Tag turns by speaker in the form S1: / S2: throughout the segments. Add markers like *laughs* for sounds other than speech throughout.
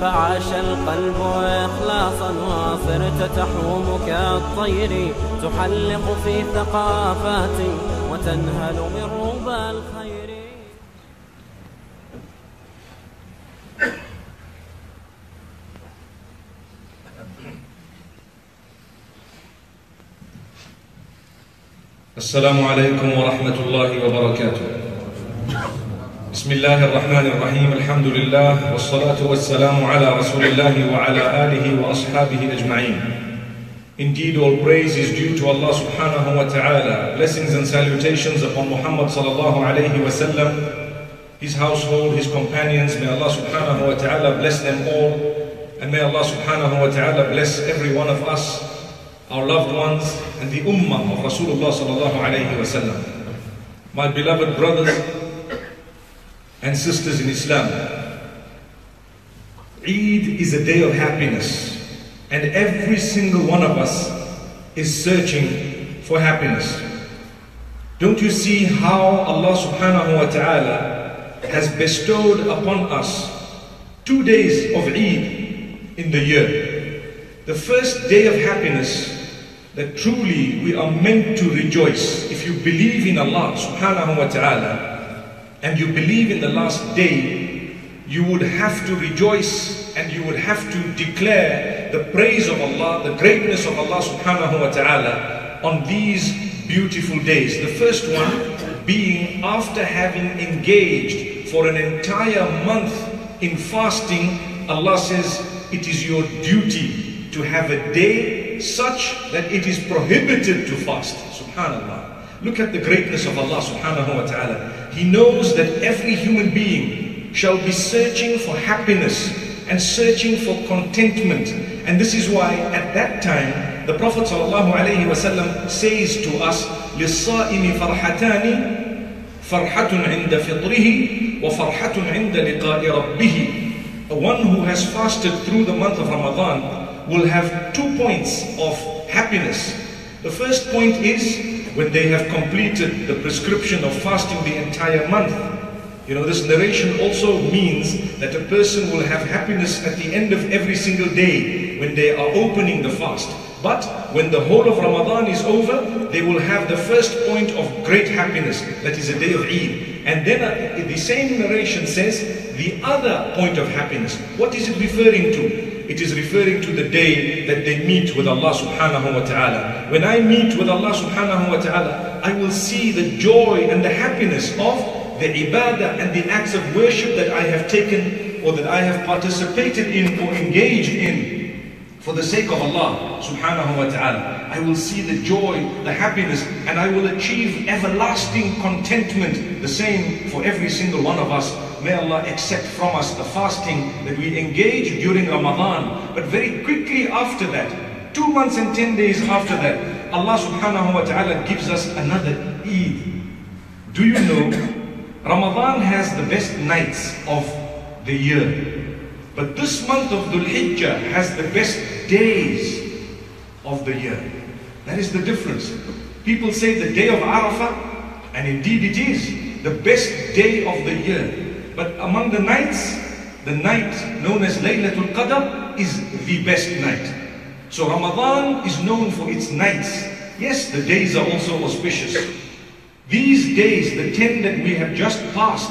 S1: فعاش القلب إخلاصا وصرت تحوم كالطير تحلق في ثقافات وتنهل من ربى الخير
S2: السلام عليكم ورحمة الله وبركاته. بسم الله الرحمن الرحيم، الحمد لله والصلاة والسلام على رسول الله وعلى آله وأصحابه أجمعين. Indeed, all praise is due to Allah subhanahu wa ta'ala. Blessings and salutations upon Muhammad sallallahu alayhi wa sallam, his household, his companions. May Allah subhanahu wa ta'ala bless them all. And may Allah subhanahu wa ta'ala bless every one of us our loved ones, and the ummah of Rasulullah sallallahu alayhi wasallam. My beloved brothers and sisters in Islam, Eid is a day of happiness, and every single one of us is searching for happiness. Don't you see how Allah subhanahu wa ta'ala has bestowed upon us two days of Eid in the year? The first day of happiness that truly we are meant to rejoice. If you believe in Allah subhanahu wa ta'ala and you believe in the last day, you would have to rejoice and you would have to declare the praise of Allah, the greatness of Allah subhanahu wa ta'ala on these beautiful days. The first one being after having engaged for an entire month in fasting, Allah says it is your duty to have a day such that it is prohibited to fast. Subhanallah. Look at the greatness of Allah subhanahu wa ta'ala. He knows that every human being shall be searching for happiness and searching for contentment. And this is why at that time the Prophet sallallahu alayhi wa sallam says to us, لِلصَّائِمِ فَرْحَتَانِ فَرْحَةٌ عِنْدَ فِطْرِهِ وَفَرْحَةٌ عِنْدَ لِقَاءِ رَبِّهِ One who has fasted through the month of Ramadan will have two points of happiness. The first point is when they have completed the prescription of fasting the entire month. You know, this narration also means that a person will have happiness at the end of every single day when they are opening the fast. But when the whole of Ramadan is over, they will have the first point of great happiness, that is a day of Eid. And then uh, the same narration says the other point of happiness. What is it referring to? It is referring to the day that they meet with Allah subhanahu wa ta'ala. When I meet with Allah subhanahu wa ta'ala, I will see the joy and the happiness of the ibadah and the acts of worship that I have taken or that I have participated in or engaged in for the sake of Allah subhanahu wa ta'ala. I will see the joy, the happiness, and I will achieve everlasting contentment. The same for every single one of us. May Allah accept from us the fasting that we engage during Ramadan. But very quickly after that, two months and ten days after that, Allah subhanahu wa ta'ala gives us another Eid. Do you know, Ramadan has the best nights of the year. But this month of Dhul Hijjah has the best days of the year. That is the difference. People say the day of Arafah, and indeed it is the best day of the year. But among the nights, the night known as Laylatul Qadr is the best night. So Ramadan is known for its nights. Yes, the days are also auspicious. These days, the 10 that we have just passed,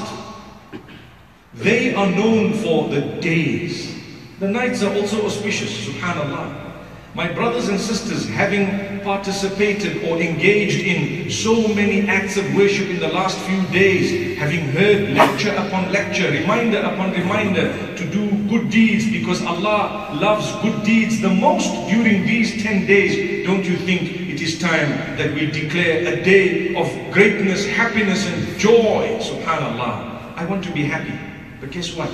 S2: they are known for the days. The nights are also auspicious, subhanAllah. My brothers and sisters, having participated or engaged in so many acts of worship in the last few days, having heard lecture upon lecture, reminder upon reminder to do good deeds because Allah loves good deeds the most during these 10 days, don't you think it is time that we declare a day of greatness, happiness and joy, subhanAllah. I want to be happy, but guess what?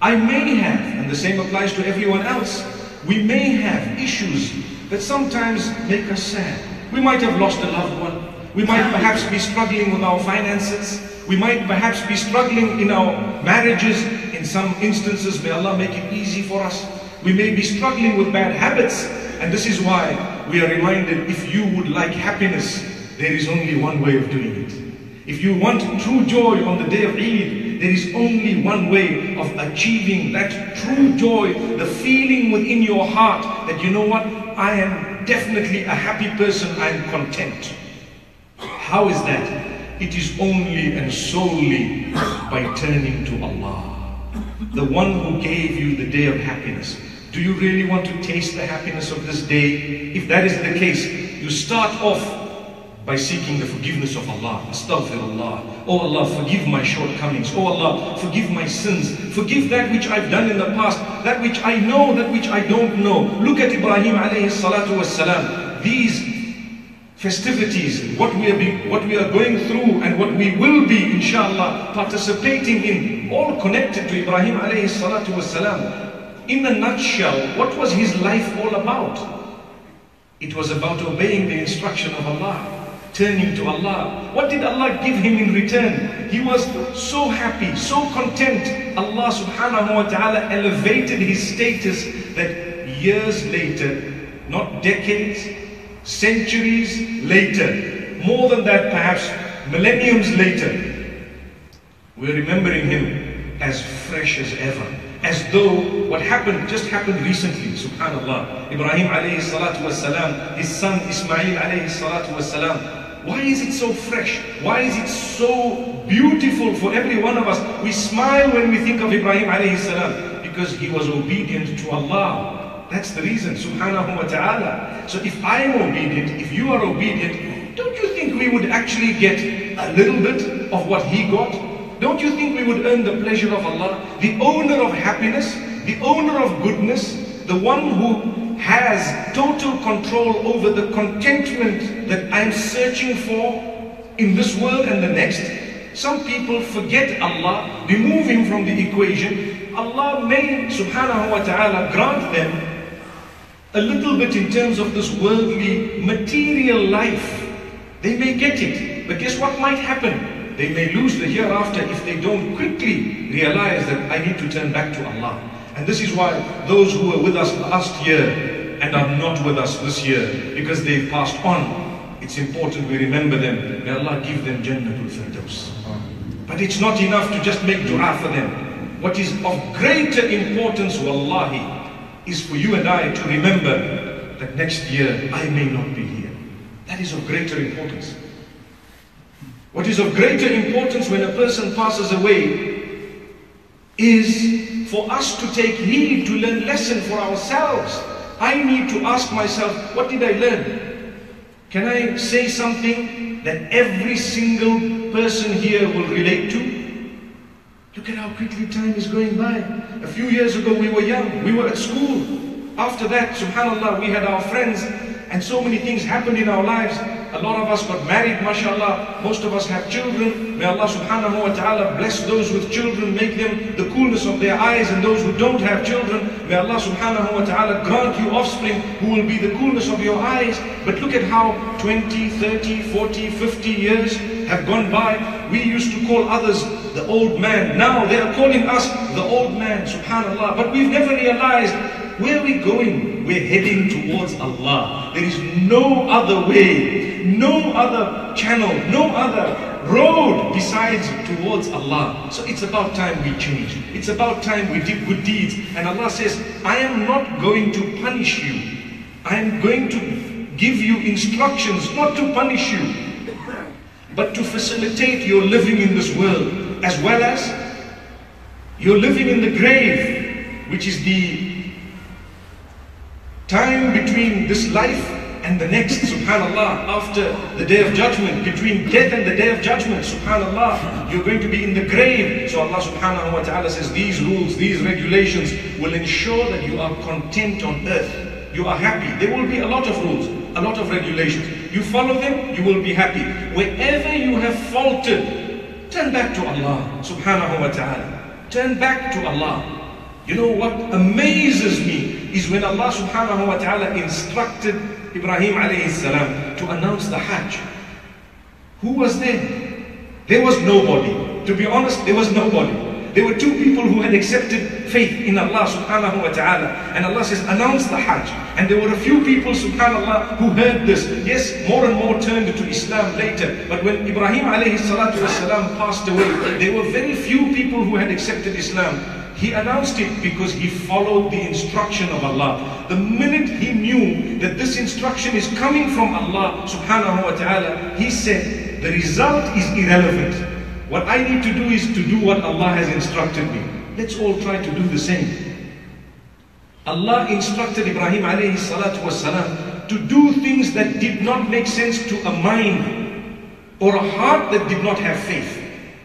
S2: I may have, and the same applies to everyone else, we may have issues that sometimes make us sad. We might have lost a loved one. We might perhaps be struggling with our finances. We might perhaps be struggling in our marriages. In some instances, may Allah make it easy for us. We may be struggling with bad habits. And this is why we are reminded if you would like happiness, there is only one way of doing it. If you want true joy on the day of Eid, there is only one way of achieving that true joy, the feeling within your heart that you know what, I am definitely a happy person, I am content. How is that? It is only and solely by turning to Allah, the one who gave you the day of happiness. Do you really want to taste the happiness of this day? If that is the case, you start off by seeking the forgiveness of Allah. Astaghfirullah. Oh Allah, forgive my shortcomings. Oh Allah, forgive my sins. Forgive that which I've done in the past, that which I know, that which I don't know. Look at Ibrahim alayhi salatu wasalam. These festivities, what we, are be, what we are going through and what we will be, inshallah, participating in, all connected to Ibrahim alayhi salatu wasalam. In a nutshell, what was his life all about? It was about obeying the instruction of Allah, turning to Allah. What did Allah give him in return? He was so happy, so content. Allah subhanahu wa ta'ala elevated his status that years later, not decades, centuries later, more than that perhaps millenniums later, we're remembering him as fresh as ever. As though what happened just happened recently, subhanAllah. Ibrahim alayhi salatu wasalam, his son Ismail alayhi salatu wasalam. Why is it so fresh? Why is it so beautiful for every one of us? We smile when we think of Ibrahim alayhi salam because he was obedient to Allah. That's the reason, subhanahu wa ta'ala. So if I am obedient, if you are obedient, don't you think we would actually get a little bit of what he got? Don't you think we would earn the pleasure of Allah? The owner of happiness, the owner of goodness, the one who has total control over the contentment that I'm searching for in this world and the next. Some people forget Allah, remove Him from the equation. Allah may, subhanahu wa ta'ala, grant them a little bit in terms of this worldly, material life. They may get it, but guess what might happen? They may lose the hereafter if they don't quickly realize that I need to turn back to Allah. And this is why those who were with us last year and are not with us this year, because they've passed on, it's important we remember them. May Allah give them Jannatul Firdaus. But it's not enough to just make dua for them. What is of greater importance, wallahi, is for you and I to remember that next year I may not be here. That is of greater importance. What is of greater importance when a person passes away is for us to take heed, to learn lesson for ourselves. I need to ask myself, what did I learn? Can I say something that every single person here will relate to? Look at how quickly time is going by. A few years ago we were young, we were at school. After that, subhanAllah, we had our friends and so many things happened in our lives. A lot of us got married, mashallah. Most of us have children. May Allah subhanahu wa ta'ala bless those with children, make them the coolness of their eyes, and those who don't have children, may Allah subhanahu wa ta'ala grant you offspring who will be the coolness of your eyes. But look at how 20, 30, 40, 50 years have gone by. We used to call others the old man. Now they are calling us the old man, subhanallah. But we've never realized where we're we going? We're heading towards Allah. There is no other way, no other channel, no other road besides towards Allah. So it's about time we change. It's about time we did good deeds. And Allah says, I am not going to punish you. I am going to give you instructions not to punish you, but to facilitate your living in this world, as well as your living in the grave, which is the time between this life and the next, subhanAllah, after the day of judgment, between death and the day of judgment, subhanAllah, you're going to be in the grave. So Allah subhanahu wa ta'ala says these rules, these regulations will ensure that you are content on earth. You are happy. There will be a lot of rules, a lot of regulations. You follow them, you will be happy. Wherever you have faltered, turn back to Allah subhanahu wa ta'ala. Turn back to Allah. You know what amazes me is when Allah subhanahu wa ta'ala instructed Ibrahim alayhi salam to announce the Hajj. Who was there? There was nobody. To be honest, there was nobody. There were two people who had accepted faith in Allah subhanahu wa ta'ala. And Allah says, announce the Hajj. And there were a few people, subhanAllah, who heard this. Yes, more and more turned to Islam later. But when Ibrahim alayhi salatu wasalam passed away, there were very few people who had accepted Islam. He announced it because he followed the instruction of Allah. The minute he knew that this instruction is coming from Allah subhanahu wa ta'ala, he said, the result is irrelevant. What I need to do is to do what Allah has instructed me. Let's all try to do the same. Allah instructed Ibrahim alayhi salatu wasalam to do things that did not make sense to a mind or a heart that did not have faith.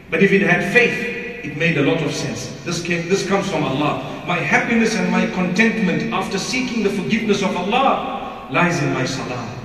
S2: But if it had faith, it made a lot of sense. This, came, this comes from Allah. My happiness and my contentment after seeking the forgiveness of Allah lies in my salah.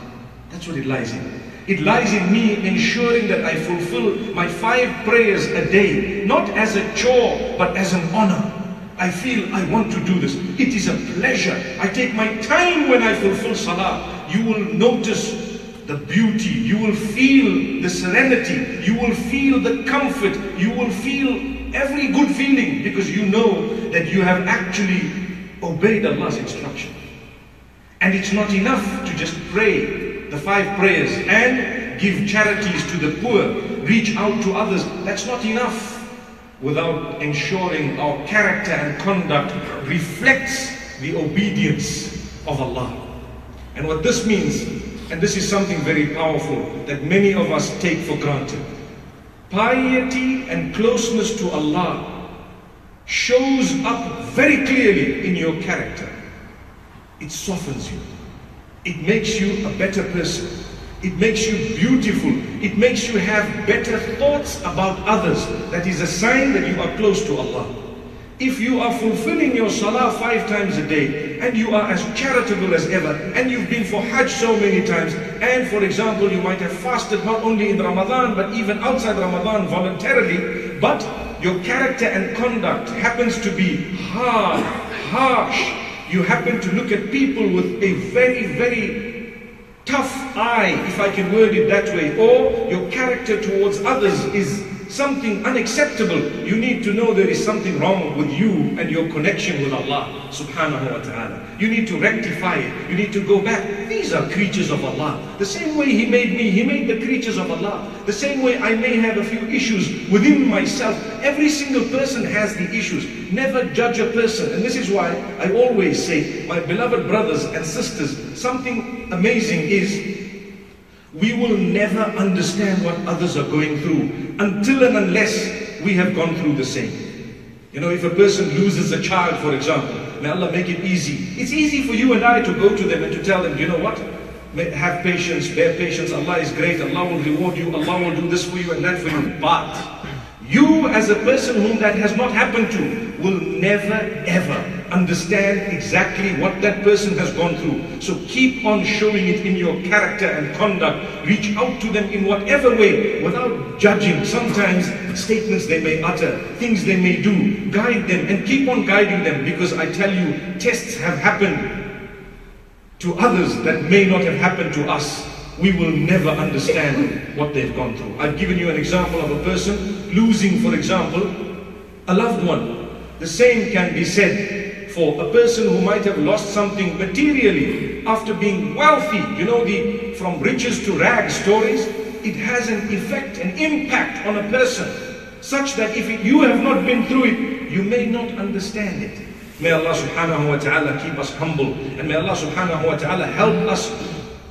S2: That's what it lies in. It lies in me ensuring that I fulfill my five prayers a day, not as a chore, but as an honor. I feel I want to do this. It is a pleasure. I take my time when I fulfill salah. You will notice the beauty. You will feel the serenity. You will feel the comfort. You will feel every good feeling because you know that you have actually obeyed Allah's instruction. And it's not enough to just pray the five prayers and give charities to the poor, reach out to others. That's not enough without ensuring our character and conduct reflects the obedience of Allah. And what this means, and this is something very powerful that many of us take for granted. Piety and closeness to Allah shows up very clearly in your character. It softens you. It makes you a better person. It makes you beautiful. It makes you have better thoughts about others. That is a sign that you are close to Allah. If you are fulfilling your salah five times a day and you are as charitable as ever and you've been for Hajj so many times and for example you might have fasted not only in Ramadan but even outside Ramadan voluntarily but your character and conduct happens to be hard, harsh, you happen to look at people with a very, very tough eye, if I can word it that way, or your character towards others is something unacceptable, you need to know there is something wrong with you and your connection with Allah subhanahu wa ta'ala. You need to rectify it. You need to go back. These are creatures of Allah. The same way He made me, He made the creatures of Allah. The same way I may have a few issues within myself. Every single person has the issues. Never judge a person. And this is why I always say, my beloved brothers and sisters, something amazing is we will never understand what others are going through until and unless we have gone through the same. You know, if a person loses a child, for example, may Allah make it easy. It's easy for you and I to go to them and to tell them, you know what? Have patience, bear patience, Allah is great, Allah will reward you, Allah will do this for you and that for you. But you as a person whom that has not happened to will never ever understand exactly what that person has gone through. So keep on showing it in your character and conduct. Reach out to them in whatever way without judging. Sometimes statements they may utter, things they may do. Guide them and keep on guiding them because I tell you, tests have happened to others that may not have happened to us. We will never understand what they've gone through. I've given you an example of a person losing, for example, a loved one. The same can be said for a person who might have lost something materially after being wealthy, you know, the from riches to rags stories, it has an effect, an impact on a person such that if it, you have not been through it, you may not understand it. May Allah subhanahu wa ta'ala keep us humble and may Allah subhanahu wa ta'ala help us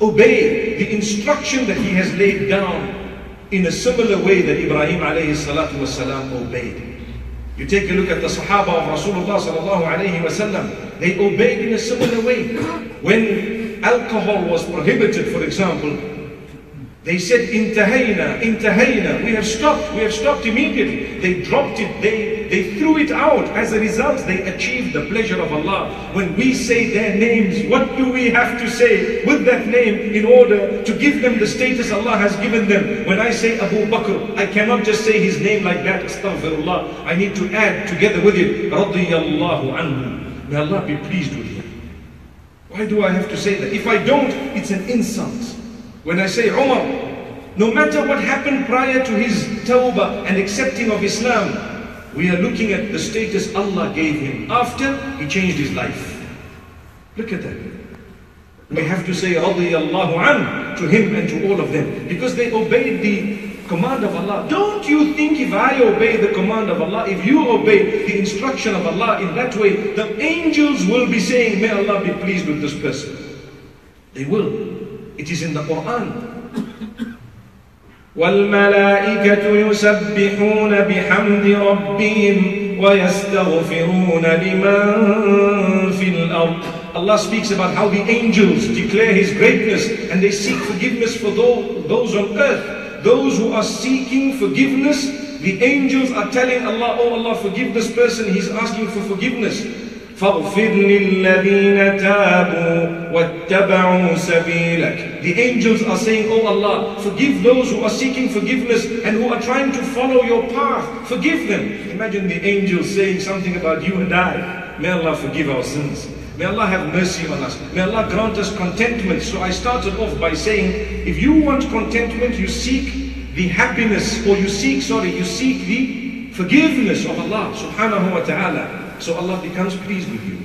S2: obey the instruction that He has laid down in a similar way that Ibrahim alayhi salatu wasalam obeyed. You take a look at the Sahaba of Rasulullah sallallahu alayhi wasallam. They obeyed in a similar way. When alcohol was prohibited, for example, they said, Intahayna, intahayna. We have stopped. We have stopped immediately. They dropped it. They, they threw it out. As a result, they achieved the pleasure of Allah. When we say their names, what do we have to say with that name in order to give them the status Allah has given them? When I say Abu Bakr, I cannot just say his name like that. Astaghfirullah. I need to add together with it, Radiyallahu anhu. May Allah be pleased with him. Why do I have to say that? If I don't, it's an insult. When I say Umar, no matter what happened prior to his tawbah and accepting of Islam, We are looking at the status Allah gave him after he changed his life. Look at that. We have to say radiyallahu an to him and to all of them because they obeyed the command of Allah. Don't you think if I obey the command of Allah, if you obey the instruction of Allah in that way, the angels will be saying, May Allah be pleased with this person. They will. It is in the Quran.
S3: والملائكة يسبحون بحمد ربهم ويستغفرون لمن في الأرض
S2: Allah speaks about how the angels declare His greatness and they seek forgiveness for those on earth. Those who are seeking forgiveness, the angels are telling Allah, Oh Allah, forgive this person, he's asking for forgiveness.
S3: فاغفر للذين تابوا واتبعوا سبيلك
S2: The angels are saying, Oh Allah, forgive those who are seeking forgiveness and who are trying to follow your path. Forgive them. Imagine the angels saying something about you and I. May Allah forgive our sins. May Allah have mercy on us. May Allah grant us contentment. So I started off by saying, if you want contentment, you seek the happiness, or you seek, sorry, you seek the forgiveness of Allah subhanahu wa ta'ala. So Allah becomes pleased with you.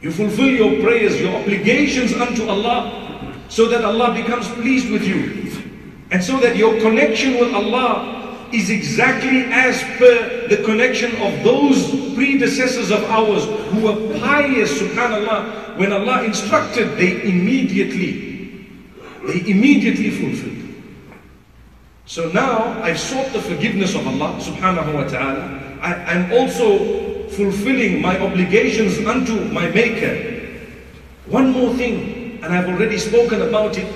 S2: You fulfill your prayers, your obligations unto Allah, so that Allah becomes pleased with you. And so that your connection with Allah is exactly as per the connection of those predecessors of ours who were pious, subhanAllah. When Allah instructed, they immediately, they immediately fulfilled. So now I've sought the forgiveness of Allah subhanahu wa ta'ala. I, am also fulfilling my obligations unto my Maker. One more thing, and I've already spoken about it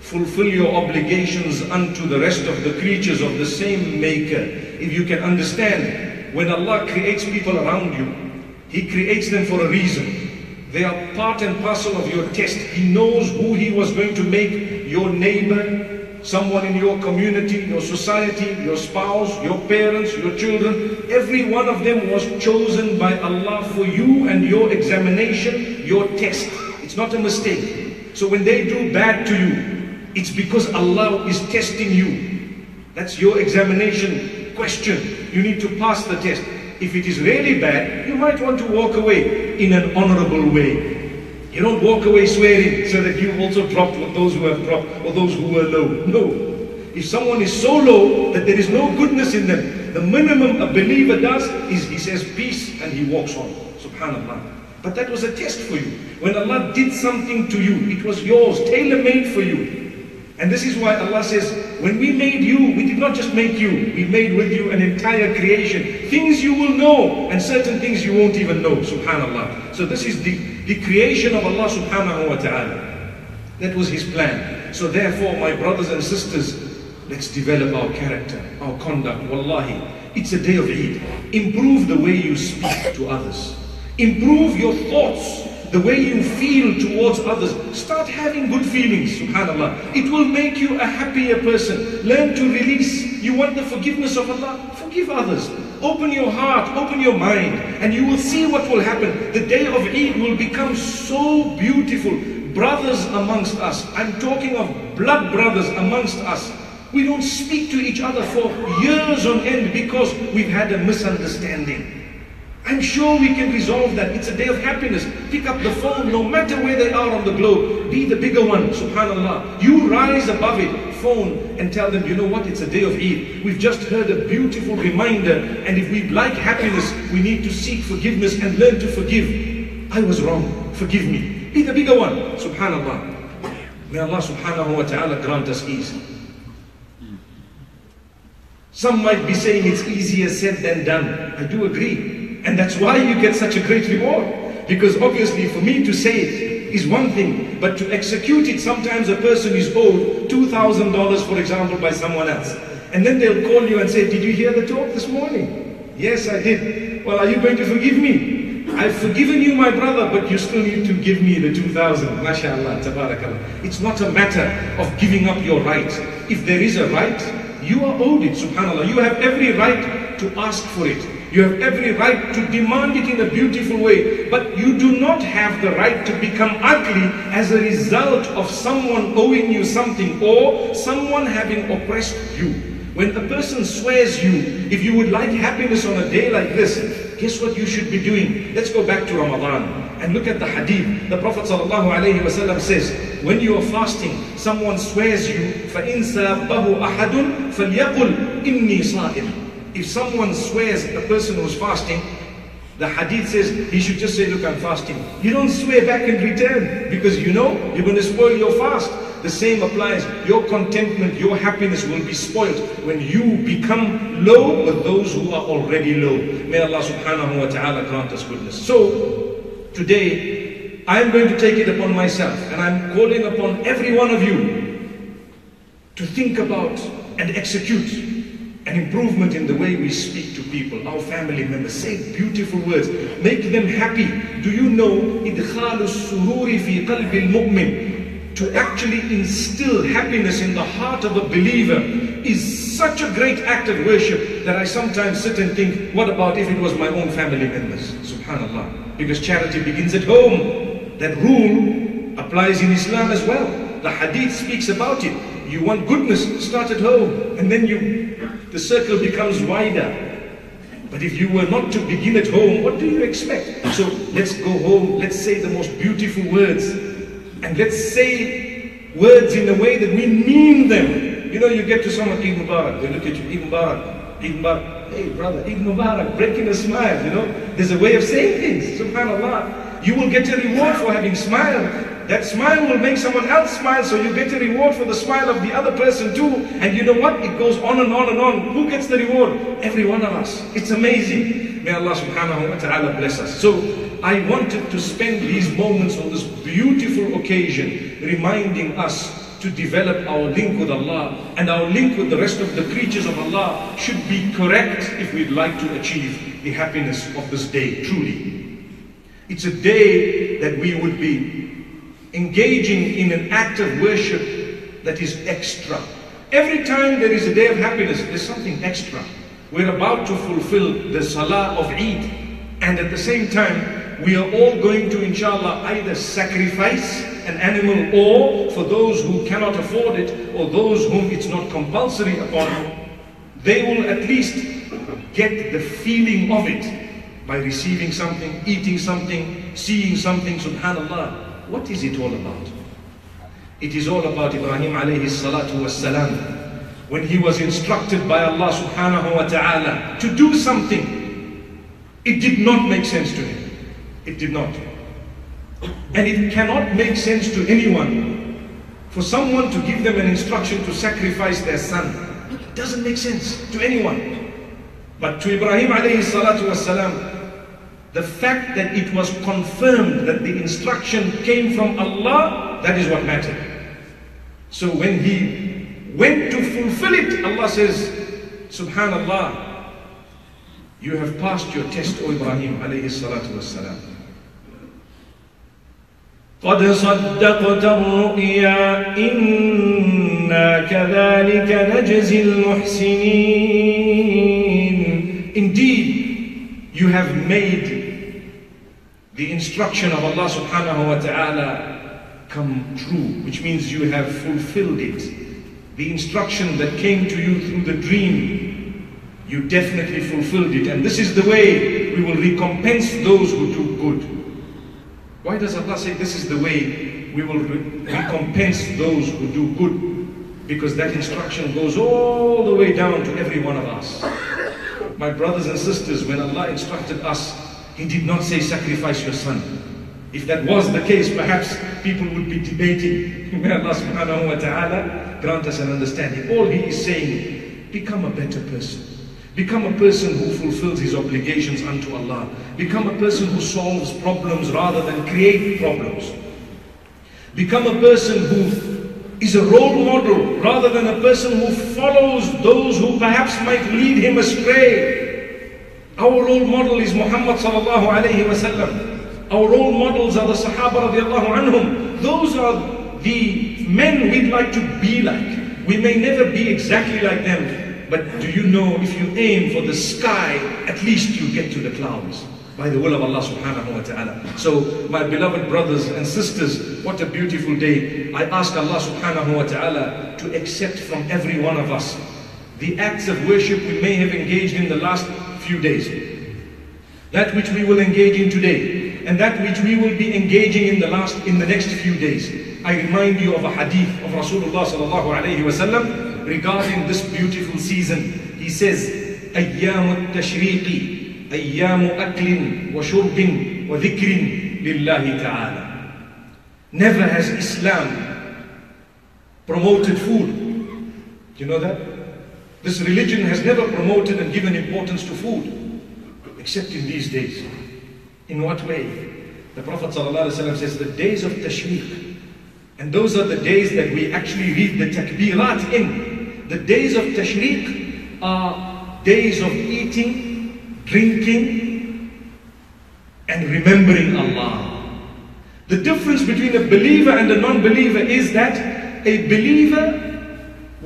S2: fulfill your obligations unto the rest of the creatures of the same maker. If you can understand, when Allah creates people around you, He creates them for a reason. They are part and parcel of your test. He knows who He was going to make your neighbor, someone in your community, your society, your spouse, your parents, your children. Every one of them was chosen by Allah for you and your examination, your test. It's not a mistake. So when they do bad to you, it's because Allah is testing you. That's your examination question. You need to pass the test. If it is really bad, you might want to walk away in an honorable way. You don't walk away swearing so that you also dropped with those who have dropped or those who were low. No. If someone is so low that there is no goodness in them, the minimum a believer does is he says peace and he walks on. Subhanallah. But that was a test for you. When Allah did something to you, it was yours, tailor-made for you. And this is why Allah says, when we made you, we did not just make you, we made with you an entire creation. Things you will know, and certain things you won't even know, subhanAllah. So this is the, the creation of Allah subhanahu wa ta'ala. That was His plan. So therefore, my brothers and sisters, let's develop our character, our conduct. Wallahi, it's a day of Eid. Improve the way you speak to others. Improve your thoughts the way you feel towards others. Start having good feelings, subhanAllah. It will make you a happier person. Learn to release. You want the forgiveness of Allah? Forgive others. Open your heart, open your mind, and you will see what will happen. The day of Eid will become so beautiful. Brothers amongst us, I'm talking of blood brothers amongst us. We don't speak to each other for years on end because we've had a misunderstanding. I'm sure we can resolve that. It's a day of happiness. Pick up the phone, no matter where they are on the globe. Be the bigger one, subhanAllah. You rise above it, phone, and tell them, you know what, it's a day of Eid. We've just heard a beautiful reminder, and if we like happiness, we need to seek forgiveness and learn to forgive. I was wrong, forgive me. Be the bigger one, subhanAllah. May Allah subhanahu wa ta'ala grant us ease. Some might be saying it's easier said than done. I do agree. And that's why you get such a great reward. Because obviously for me to say it is one thing, but to execute it, sometimes a person is owed $2,000, for example, by someone else. And then they'll call you and say, did you hear the talk this morning? Yes, I did. Well, are you going to forgive me? I've forgiven you, my brother, but you still need to give me the 2000. MashaAllah, tabarakallah. It's not a matter of giving up your right. If there is a right, you are owed it, subhanAllah. You have every right to ask for it. You have every right to demand it in a beautiful way, but you do not have the right to become ugly as a result of someone owing you something or someone having oppressed you. When a person swears you, if you would like happiness on a day like this, guess what you should be doing? Let's go back to Ramadan and look at the hadith. The Prophet ﷺ says, when you are fasting, someone swears you, فَإِن سَابَهُ أَحَدٌ فَلْيَقُلْ إِنِّي صَائِرٌ if someone swears the person who's fasting, the hadith says he should just say, look, I'm fasting. You don't swear back in return because you know you're going to spoil your fast. The same applies. Your contentment, your happiness will be spoiled when you become low with those who are already low. May Allah subhanahu wa ta'ala grant us goodness. So, today, I'm going to take it upon myself and I'm calling upon every one of you to think about and execute an improvement in the way we speak to people, our family members. Say beautiful words. Make them happy. Do you know, إِدْخَالُ السُّرُورِ فِي قَلْبِ الْمُؤْمِنِ to actually instill happiness in the heart of a believer is such a great act of worship that I sometimes sit and think, what about if it was my own family members? Subhanallah. Because charity begins at home. That rule applies in Islam as well. The hadith speaks about it. You want goodness, start at home. And then you, the circle becomes wider. But if you were not to begin at home, what do you expect? So let's go home, let's say the most beautiful words and let's say words in a way that we mean them. You know, you get to someone, Eid Mubarak, they look at you, Eid Mubarak, Eid Mubarak, hey brother, Eid Mubarak, breaking a smile, you know. There's a way of saying things, subhanAllah. You will get a reward for having smiled. That smile will make someone else smile, so you get a reward for the smile of the other person too. And you know what? It goes on and on and on. Who gets the reward? Every one of us. It's amazing. May Allah subhanahu wa ta'ala bless us. So I wanted to spend these moments on this beautiful occasion reminding us to develop our link with Allah and our link with the rest of the creatures of Allah should be correct if we'd like to achieve the happiness of this day, truly. It's a day that we would be engaging in an act of worship that is extra. Every time there is a day of happiness, there's something extra. We're about to fulfill the Salah of Eid and at the same time we are all going to, inshallah, either sacrifice an animal or for those who cannot afford it or those whom it's not compulsory upon, they will at least get the feeling of it by receiving something, eating something, seeing something, subhanallah. What is it all about? It is all about Ibrahim alayhi salatu was salam. When he was instructed by Allah subhanahu wa ta'ala to do something, it did not make sense to him. It did not. And it cannot make sense to anyone for someone to give them an instruction to sacrifice their son. It doesn't make sense to anyone. But to Ibrahim alayhi salatu wasalam, the fact that it was confirmed that the instruction came from Allah, that is what mattered. So when he went to fulfill it, Allah says, Subhanallah, you have passed your test, O Ibrahim alayhi salatu wassalam.
S3: قد صدقت الرؤيا إنا كذلك نجزي المحسنين
S2: Indeed, you have made the instruction of Allah subhanahu wa ta'ala come true, which means you have fulfilled it. The instruction that came to you through the dream you definitely fulfilled it. And this is the way we will recompense those who do good. Why does Allah say this is the way we will re recompense those who do good? Because that instruction goes all the way down to every one of us. My brothers and sisters, when Allah instructed us, He did not say sacrifice your son. If that was the case, perhaps people would be debating. *laughs* May Allah subhanahu wa ta'ala grant us an understanding. All He is saying, become a better person. Become a person who fulfills his obligations unto Allah. Become a person who solves problems rather than create problems. Become a person who is a role model rather than a person who follows those who perhaps might lead him astray. Our role model is Muhammad sallallahu alayhi wasallam. Our role models are the Sahaba radiallahu anhum. Those are the men we'd like to be like. We may never be exactly like them, but do you know if you aim for the sky, at least you get to the clouds by the will of Allah subhanahu wa ta'ala. So my beloved brothers and sisters, what a beautiful day. I ask Allah subhanahu wa ta'ala to accept from every one of us the acts of worship we may have engaged in the last few days. That which we will engage in today, and that which we will be engaging in the last in the next few days. I remind you of a hadith of Rasulullah sallallahu alayhi wasallam regarding this beautiful season. He says, أيام التشريق أيام أكل وشرب وذكر لله تعالى. Never has Islam promoted food. Do you know that? This religion has never promoted and given importance to food, except in these days. In what way? The Prophet says the days of tashriq, and those are the days that we actually read the takbirat in. The days of tashriq are days of eating, drinking, and remembering Allah. The difference between a believer and a non-believer is that a believer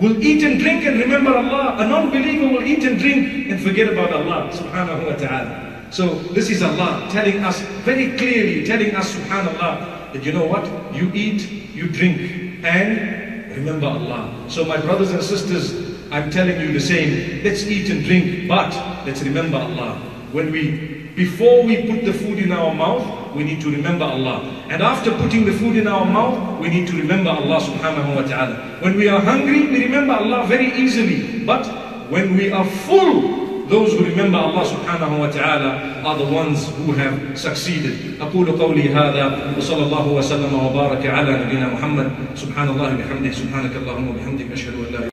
S2: will eat and drink and remember Allah. A non-believer will eat and drink and forget about Allah subhanahu wa ta'ala. So this is Allah telling us very clearly, telling us subhanallah, that you know what? You eat, you drink, and remember Allah. So my brothers and sisters, I'm telling you the same. Let's eat and drink, but let's remember Allah. When we, before we put the food in our mouth, we need to remember Allah. And after putting the food in our mouth, we need to remember Allah subhanahu wa ta'ala. When we are hungry, we remember Allah very easily. But when we are full, those who remember Allah subhanahu wa ta'ala are the ones who have succeeded. أقول قولي هذا وصلى الله وسلم وبارك على نبينا محمد سبحان الله بحمده سبحانك اللهم وبحمدك أشهد أن لا